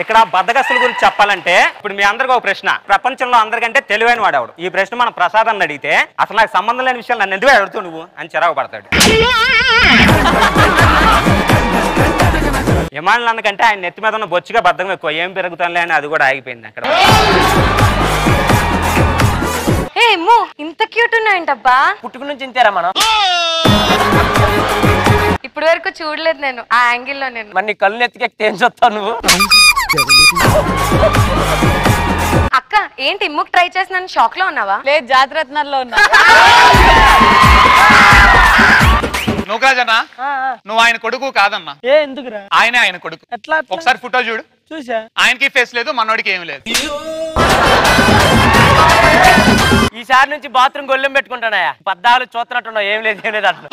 ఇక్కడ బద్దగస్తుల గురించి చెప్పాలంటే ఇప్పుడు మీ అందరికీ ఒక ప్రశ్న. ప్రపంచంలో అందరికంటే తెలివైన వాడేవాడు? ఈ ప్రశ్న మన ప్రసాద్ అని అడిగితే అసలు నాకు సంబంధం లేని విషయాలు నన్ను ఎందుకు అడుగుతావు నువ్వు? అని చిరాకు పడతాడు. విమానులు అందుకంటే ఆయన నెత్తి మీద ఉన్న బొచ్చుగా బద్దం ఎక్కువ. ఏం పెరుగుతానులే అని అది కూడా ఆగిపోయింది అక్కడ. ఇంత క్యూట్ ఉన్నాయంటబ్బా పుట్టుకు నుంచి ఇంతేరా మనం? ఇప్పటి వరకు చూడలేదు నేను ఆ యాంగిల్లో నేను. మరి నీ కళ్ళు ఎత్తికెక్కితే ఏం చూస్తావు నువ్వు? అక్క ఏంటి ఇమ్ముక్ ట్రై చేసిన షాక్లో ఉన్నావా? లేదు జాతిరత్నాల్లో ఉన్నా. నూకరాజన్న నువ్వు ఆయన కొడుకు కాదన్నా. ఏ ఎందుకురా? ఆయనే ఆయన కొడుకు. ఎట్లా? ఒకసారి ఫోటో చూడు. చూసా? ఆయనకి ఫేస్ లేదు మనోడికి ఏం లేదు. ఈసారి నుంచి బాత్రూమ్ గొల్లెం పెట్టుకుంటానయా పద్దాలు చూస్తున్నట్టున్నావు ఏం లేదు ఏం లేదు అట్లా